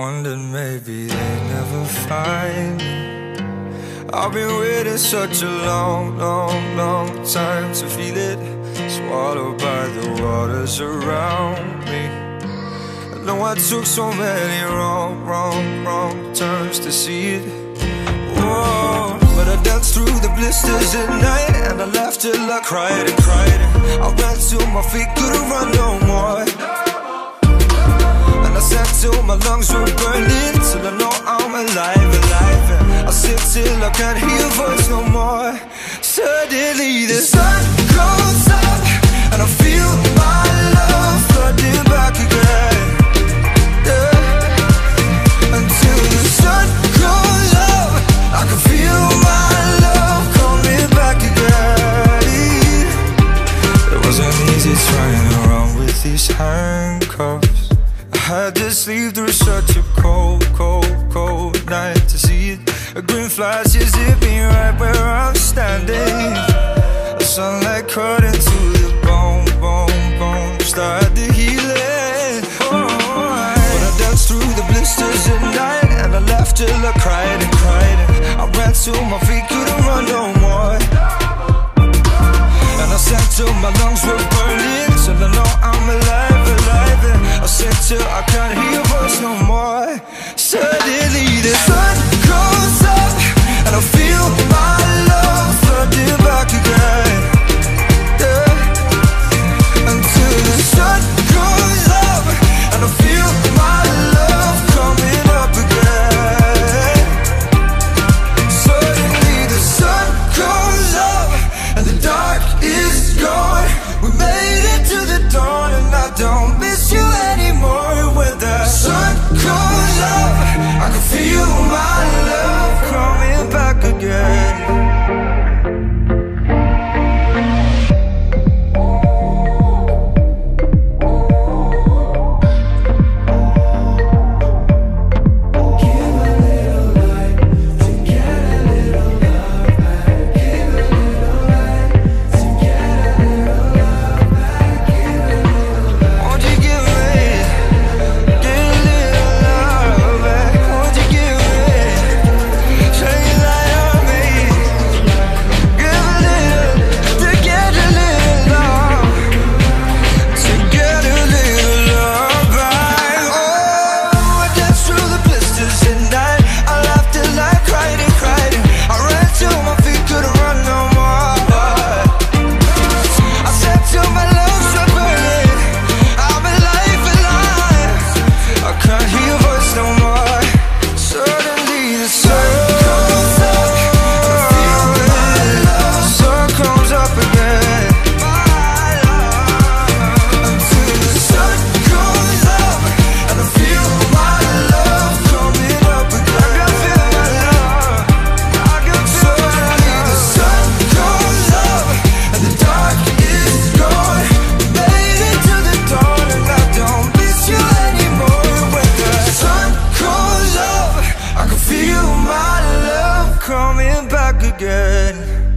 wondered maybe they never find me. I've been waiting such a long, long, long time to feel it Swallowed by the waters around me. I know I took so many wrong, wrong, wrong turns to see it. Whoa, but I danced through the blisters at night And I laughed till I cried and cried. I ran till my feet couldn't run no alive, alive. And I sit till I can't hear your voice no more. Suddenly the sun goes up And I feel my love flooding back again. Until the sun up I can feel my love coming back again. It wasn't easy trying with these handcuffs I had to sleep through such a cold, cold, cold night to see it. A green flash is zipping right where I'm standing. The sunlight cut into the bone, bone, bone. Started to heal it. Oh, But I danced through the blisters at night And I laughed till I cried and cried. And I ran till my feet couldn't run no more. And I sang till my lungs were I can't hear again